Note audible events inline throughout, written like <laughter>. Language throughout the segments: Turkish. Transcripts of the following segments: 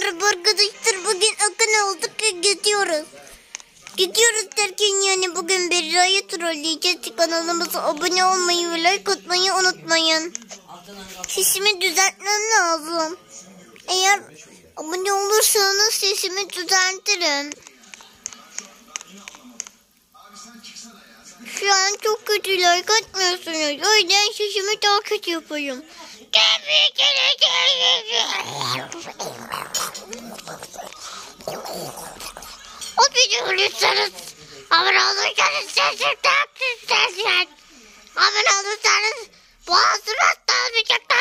Merhaba arkadaşlar bugün Akın olduk ve gidiyoruz. Gidiyoruz derken yani bugün Berra'yı trolleyeceğiz. Kanalımıza abone olmayı ve like atmayı unutmayın. Sesimi düzeltmem lazım. Eğer abone olursanız sesimi düzeltirim. Şu an çok kötü like atmıyorsunuz. O yüzden sesimi daha kötü yapıyorum. O videoyu lütfen abone olursanız sesirden tüzlersin. Abone olursanız boğazını atlamayacaklar.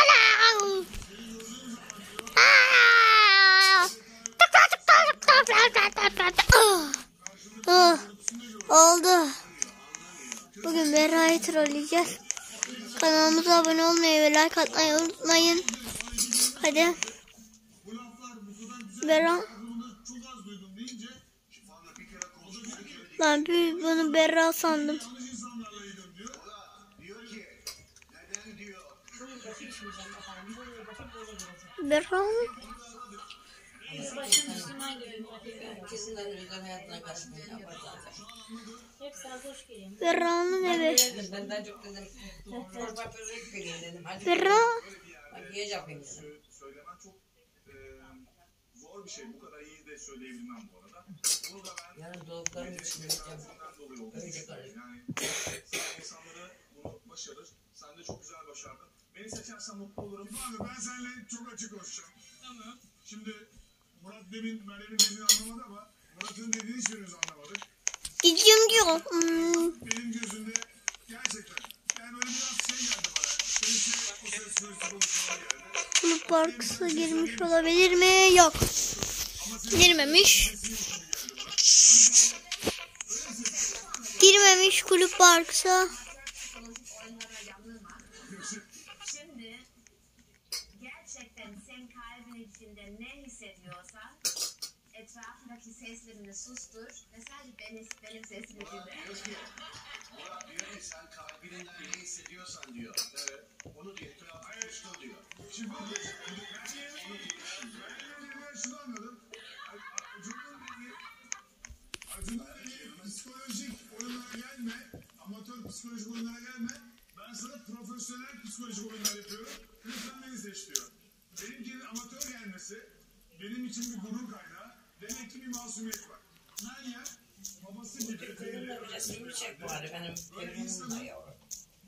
Oldu. Bugün Berra'yı trolleyeceğiz. Kanalımıza abone olmayı ve like atmayı unutmayın. Hadi. Berra. Ben bir bunu Berra sandım. Berra mı? Kesinlikle özel hayatına karışmayın. Yapar zaten. Berra'nın evi. Ben daha çok dedim. Kuaförlük gireyim dedim. Hadi Berra. makyaj yapayım dedim. söylemen çok e, zor bir şey. Bu kadar iyi de söyleyebilmem bu arada. Bunu da ben Yarın dolapların içinde yapacağım. Öyle karışık. Yani sen insanları bunu başarır. Sen de çok güzel başardın. Beni seçersen mutlu olurum. Abi ben seninle çok açık konuşacağım. Tamam. Şimdi Murat demin Meryem'in dediğini anlamadı ama Murat'ın dediğini hiçbirimiz anlamadık. Gideceğim diyor. Hmm. Benim gözümde gerçekten yani böyle biraz şey geldi bana. Senin şey o ses sürüsü konuşmalar geldi. Kulüp Parks'a girmiş olabilir mi? Yok. Girmemiş. Girmemiş Kulüp Parks'a. Seslerini sustur ve sadece benim, benim sesimi dinle. Murat diyor ki sen kalbinin ne hissediyorsan diyor. Onu diyor. Etrafı tutuştur diyor. Şimdi ben ben şunu anladım. Acun'un dediği Acun'un psikolojik oyunlara gelme. Amatör psikolojik oyunlara gelme. Ben sana profesyonel psikolojik oyunlar yapıyorum. Lütfen beni seç diyor. Benimkinin amatör gelmesi benim için bir gurur kaynağı. Demek ki bir masumiyet var. Meryem babası gibi Kızımla bir resmimi çek bari benim var yavrum.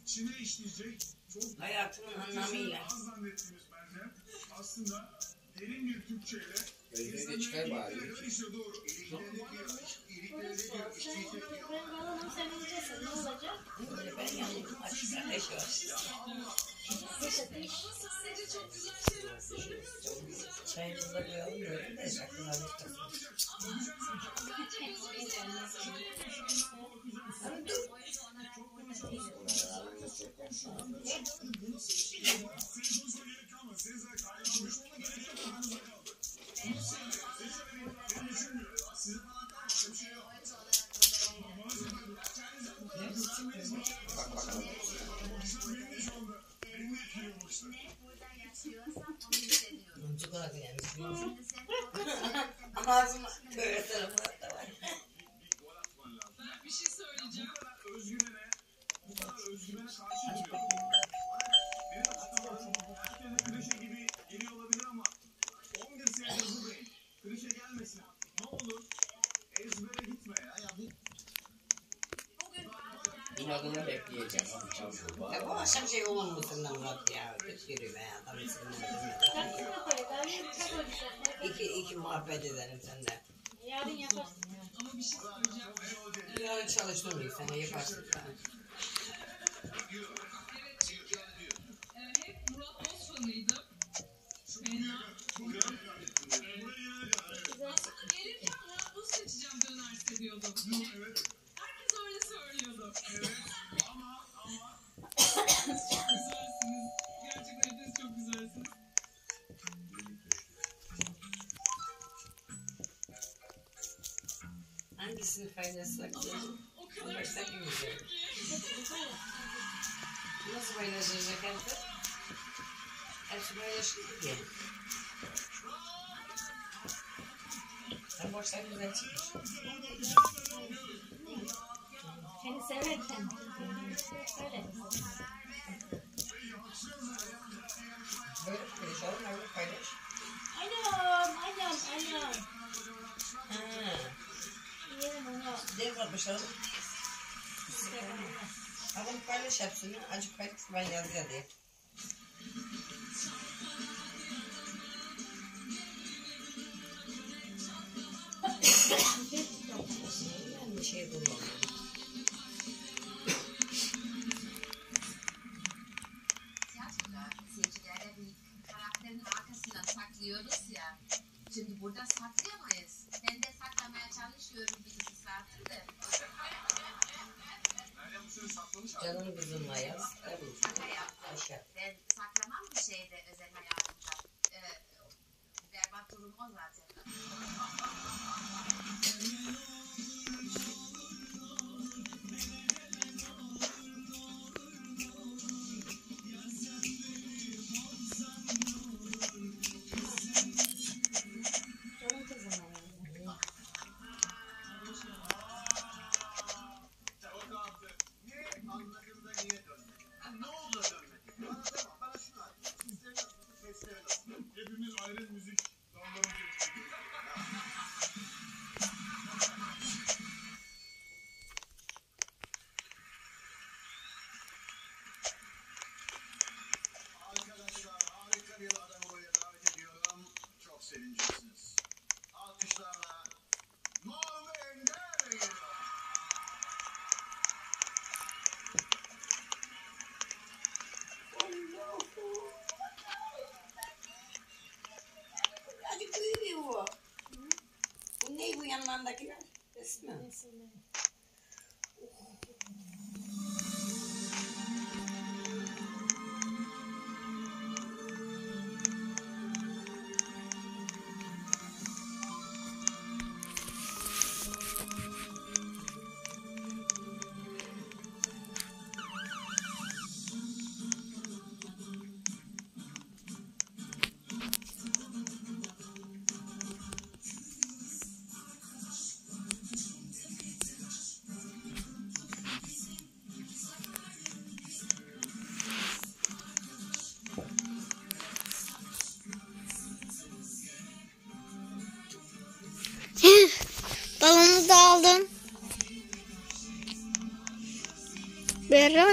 içine işleyecek çok Hayatımın anlamıyla. az zannettiğimiz Meryem aslında derin bir Türkçeyle Gözleri çıkar bari. Ben yandım. Açık ateş var. Çayımızı da koyalım böyle de aklına bir Burada İnadını bekleyeceğim. Ya bu akşam şey mu senden Murat ya? Kötü be adam senden. İki, iki muhabbet edelim seninle. Yarın yaparsın. Yarın çalıştırmayız seni yaparsın sen. Hep Murat Boz fanıydım. Gelirken Murat Boz seçeceğim dönerse diyordum. Güzel çıkmış. Seni paylaş. Ha, Yerim onu. dev paylaşalım. Tamam paylaş hepsini. Acı paylaş, ben yazacağım diye. Saklıyoruz ya. Şimdi burada saklayamayız. Ben de saklamaya çalışıyorum bir iki saattir de. Canım kızımla yaz. Tabii. Şaka yaptım. Ben saklamam bir şeyde özel hayatımda. Ee, berbat durum o zaten.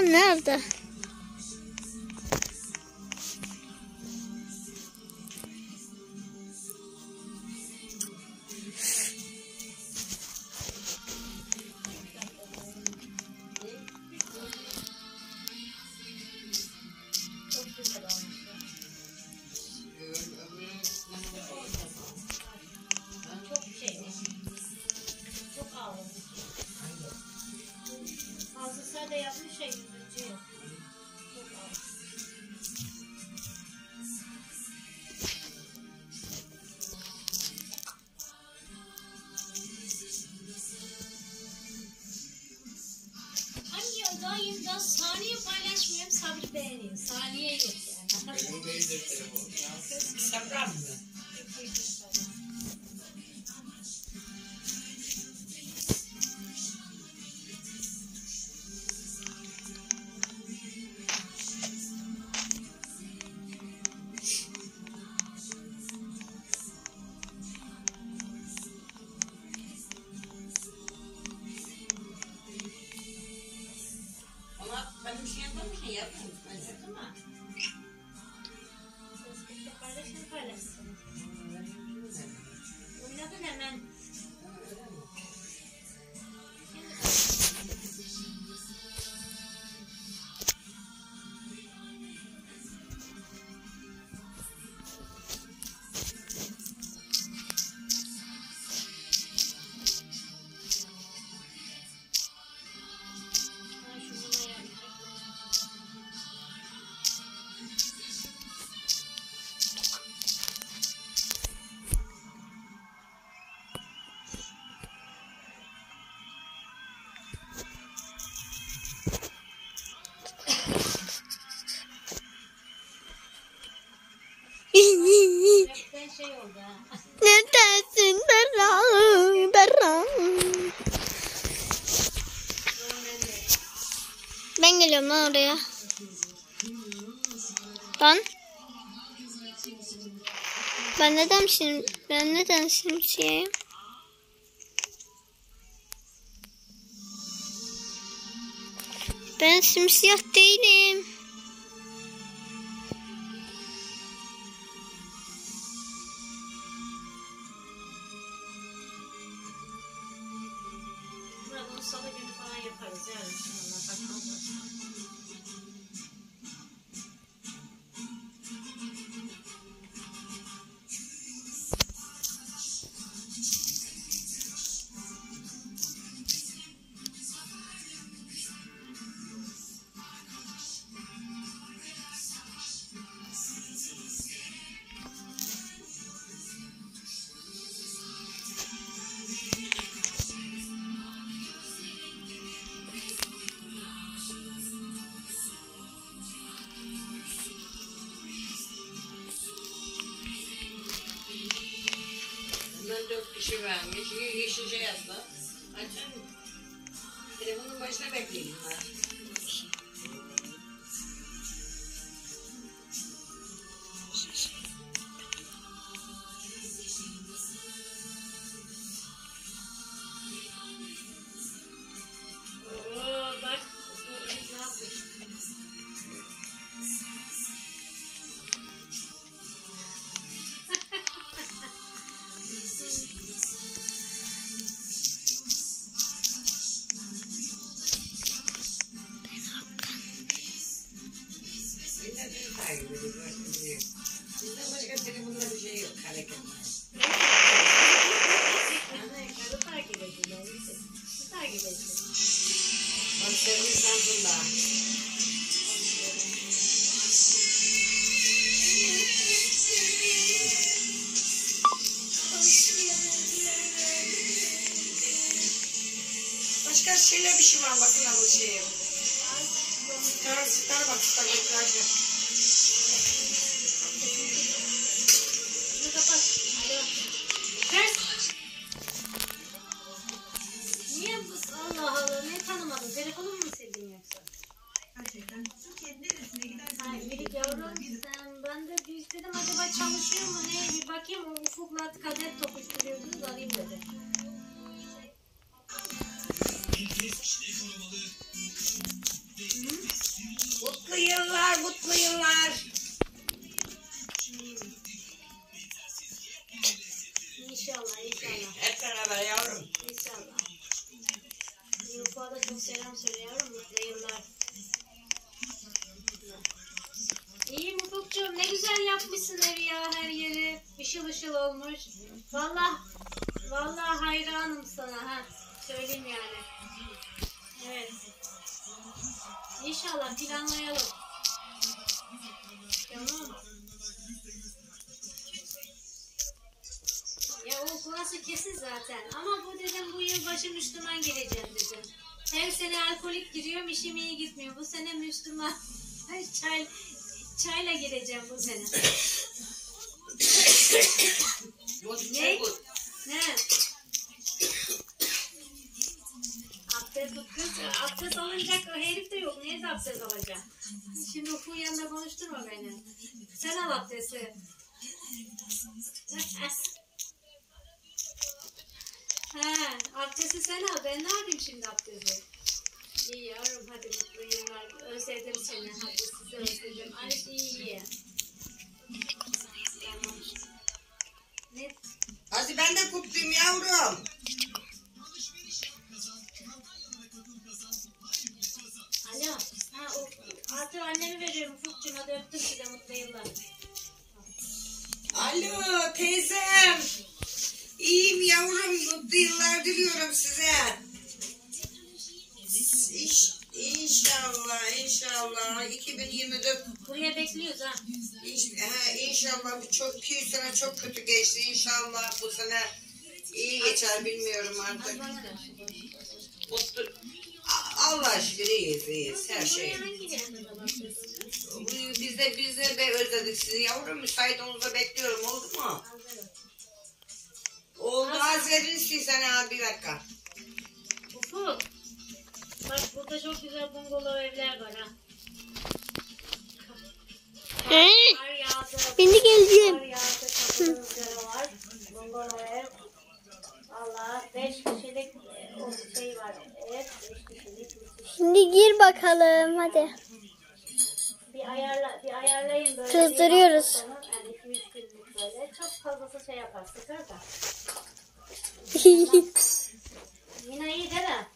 Berra saniye paylaşmıyorum sabır beğeniyor. Saniye yok yani. Sabran mı? Bir şey oldu. <laughs> Ne dersin Berra? Berra. Ben geliyorum lan oraya. Lan. Ben neden şimdi ben neden şimşeyim? Ben simsiyah değilim. हे शिजय असतं आणि फिरवून बसणं भेटली Yok. Bizden başka telefonda bir şey yok. Hareket. Ana karı takip ediyor. Takip ediyor. Senin Samsun'da. Başka şeyler bir şey var bakın bu şey. Star, Starbucks, Işıl ışıl olmuş. Valla valla hayranım sana ha. Söyleyeyim yani. Evet. İnşallah planlayalım. Tamam. Ya o burası kesin zaten. Ama bu dedim bu yılbaşı Müslüman geleceğim dedim. Her sene alkolik giriyorum işim iyi gitmiyor. Bu sene Müslüman. Ay, <laughs> Çay, çayla geleceğim bu sene. Ne? Ne? Abdest, kız, abdest alınacak o herif de yok. Neyse abdest alacak? Şimdi Ufuk'un yanında konuşturma beni. Sen al abdesti. He, abdesti sen al. Ben ne yapayım şimdi abdesti? İyi yavrum hadi mutlu yıllar. Özledim seni. Hadi sizi özledim. Ay iyi bu sene iyi geçer bilmiyorum artık. Mutlu. Allah şükür iyiyiz, iyiyiz her şey. Biz de biz de be özledik sizi yavrum. Müsait olunca bekliyorum oldu mu? Oldu Azer'in istiyorsan abi bir dakika. Ufuk. Bak burada çok güzel bungalov evler var ha. Hı? Kar yağdı. Ben de geleceğim. Kar yağdı. Kapıları var. Bungalov ev. Valla 5 kişilik e, o şey var. Ev 5 kişilik. Şimdi gir bakalım hadi. Bir ayarla, bir ayarlayın böyle. Kızdırıyoruz. Yani 2-3 günlük böyle. Çok fazlası şey yapar. Sıkar da. <laughs> Yine iyi değil mi?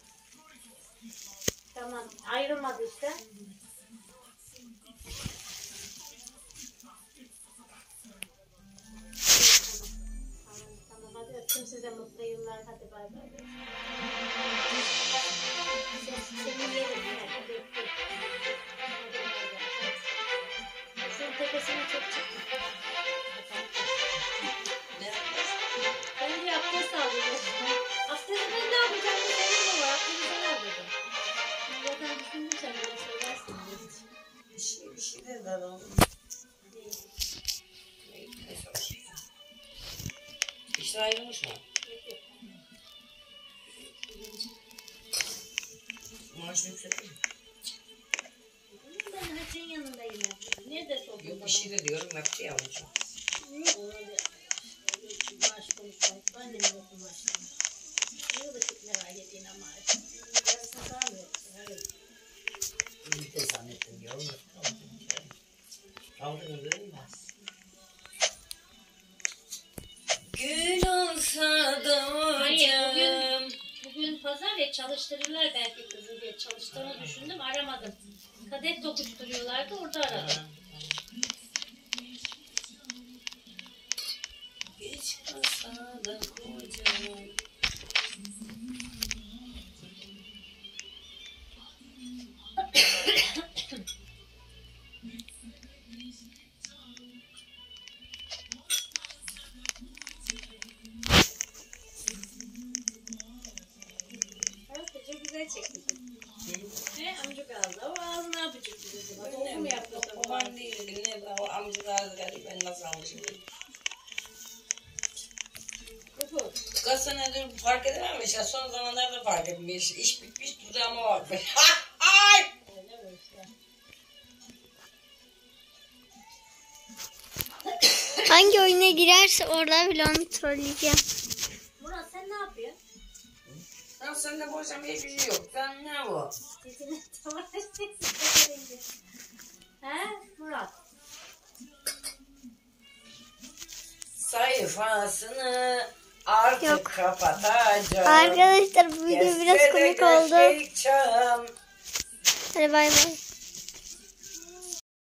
Tamam. Ayrılmadı işte. Öptüm size mutlu yıllar. Hadi bay bay. Sen- Seni. Hadi tepesine çok Gün olsa da Hayır bugün, bugün pazar ya çalıştırırlar belki kızı diye çalıştığını düşündüm aramadım. Kadeh dokuşturuyorlardı orada aradım. Hiç olsa da etmiş. İş bitmiş dudağıma bakmış. <laughs> Ha! Ay! Hangi oyuna girerse orada bile onu trolleyeceğim. Murat sen ne yapıyorsun? Lan sende boşan hiçbir şey yok. Sen ne bu? <laughs> He Murat? Sayfasını artık Yok. kapatacağım. Arkadaşlar bu video biraz komik oldu. çağım. Hadi bay bay.